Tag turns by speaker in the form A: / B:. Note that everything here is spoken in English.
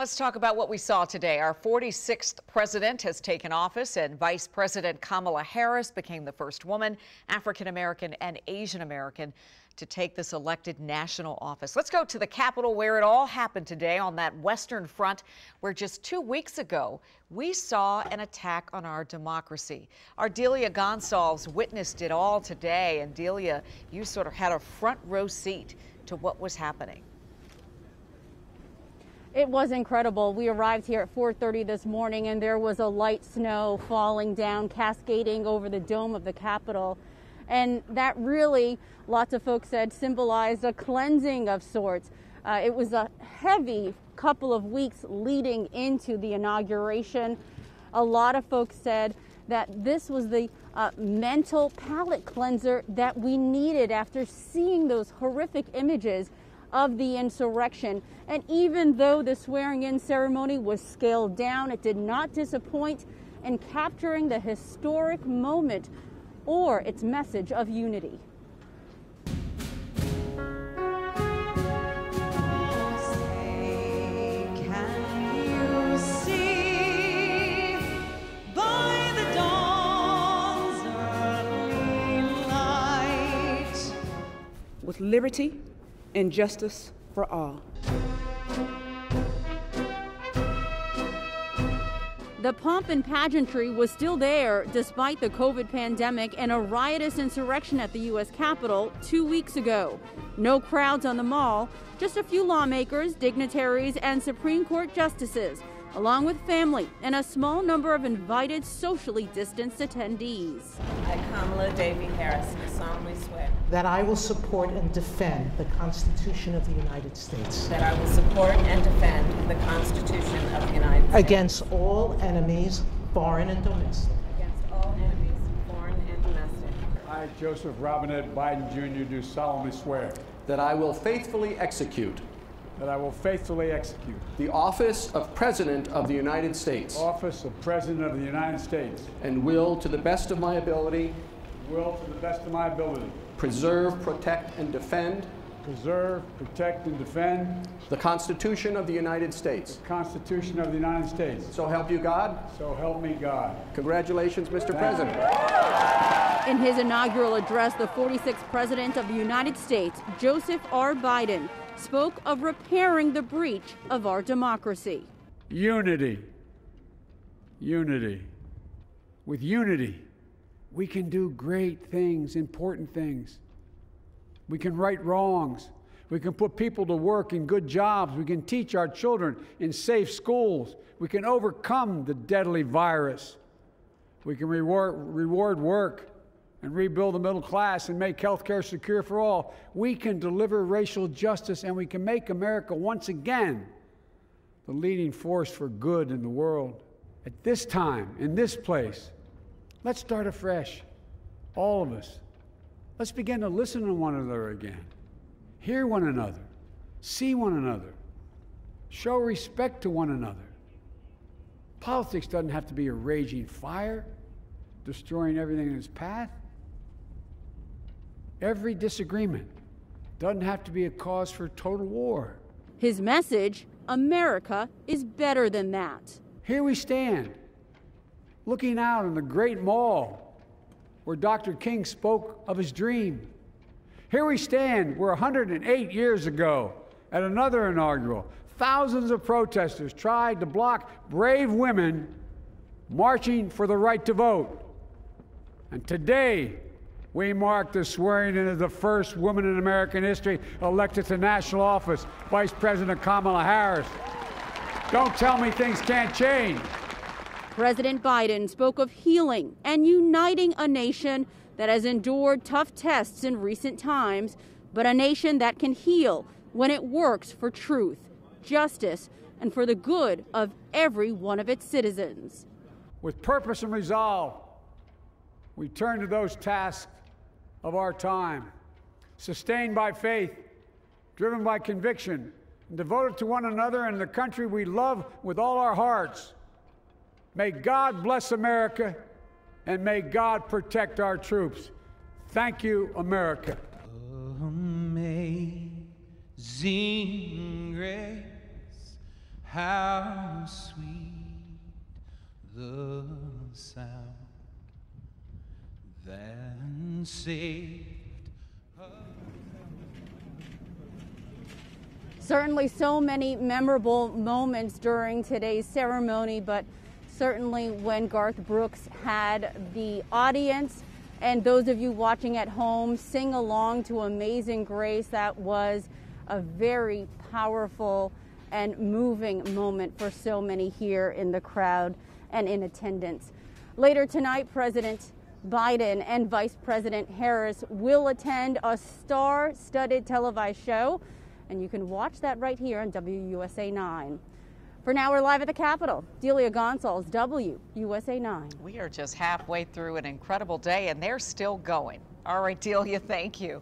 A: Let's talk about what we saw today. Our 46th president has taken office, and Vice President Kamala Harris became the first woman, African American and Asian American, to take this elected national office. Let's go to the Capitol where it all happened today on that Western Front, where just two weeks ago we saw an attack on our democracy. Our Delia Goncalves witnessed it all today, and Delia, you sort of had a front row seat to what was happening.
B: It was incredible. We arrived here at 4:30 this morning and there was a light snow falling down, cascading over the dome of the Capitol. And that really, lots of folks said, symbolized a cleansing of sorts. Uh, it was a heavy couple of weeks leading into the inauguration. A lot of folks said that this was the uh, mental palate cleanser that we needed after seeing those horrific images of the insurrection. And even though the swearing in ceremony was scaled down, it did not disappoint in capturing the historic moment or its message of unity.
C: With liberty, and justice for all.
B: The pomp and pageantry was still there despite the COVID pandemic and a riotous insurrection at the U.S. Capitol two weeks ago. No crowds on the mall, just a few lawmakers, dignitaries, and Supreme Court justices, along with family and a small number of invited socially distanced attendees.
D: I, Kamala Devi Harris, solemnly swear
E: that I will support and defend the Constitution of the United States.
D: That I will support and defend the Constitution of the United States.
E: Against all enemies, foreign and domestic.
D: Against all enemies, foreign and domestic.
F: I, Joseph Robinette Biden Jr., do solemnly swear.
G: That I will faithfully execute
F: that I will faithfully execute
G: the office of President of the United States.
F: Office of President of the United States.
G: And will, to the best of my ability,
F: will, to the best of my ability,
G: preserve, protect, and defend
F: preserve, protect, and defend
G: the Constitution of the United States.
F: The Constitution of the United States.
G: So help you God.
F: So help me God.
G: Congratulations, Mr. Thank President.
B: In his inaugural address, the 46th President of the United States, Joseph R. Biden, spoke of repairing the breach of our democracy.
F: Unity. Unity. With unity, we can do great things, important things. We can right wrongs. We can put people to work in good jobs. We can teach our children in safe schools. We can overcome the deadly virus. We can reward, reward work and rebuild the middle class and make health care secure for all. We can deliver racial justice and we can make America once again the leading force for good in the world. At this time, in this place, let's start afresh. All of us. Let's begin to listen to one another again, hear one another, see one another, show respect to one another. Politics doesn't have to be a raging fire, destroying everything in its path. Every disagreement doesn't have to be a cause for total war.
B: His message America is better than that.
F: Here we stand, looking out on the great mall where Dr. King spoke of his dream. Here we stand, where 108 years ago, at another inaugural, thousands of protesters tried to block brave women marching for the right to vote. And today, we mark the swearing in of the first woman in American history elected to national office, Vice President Kamala Harris. Don't tell me things can't change.
B: President Biden spoke of healing and uniting a nation that has endured tough tests in recent times, but a nation that can heal when it works for truth, justice, and for the good of every one of its citizens.
F: With purpose and resolve, we turn to those tasks of our time, sustained by faith, driven by conviction, devoted to one another and the country we love with all our hearts. May God bless America and may God protect our troops. Thank you, America.
H: Amazing grace, How sweet the sound that saved
B: Certainly, so many memorable moments during today's ceremony, but certainly when Garth Brooks had the audience and those of you watching at home sing along to Amazing Grace, that was a very powerful and moving moment for so many here in the crowd and in attendance. Later tonight, President Biden and Vice President Harris will attend a star studded televised show and you can watch that right here on WUSA 9. For now, we're live at the Capitol. Delia Goncalves, WUSA 9.
A: We are just halfway through an incredible day, and they're still going. All right, Delia, thank you.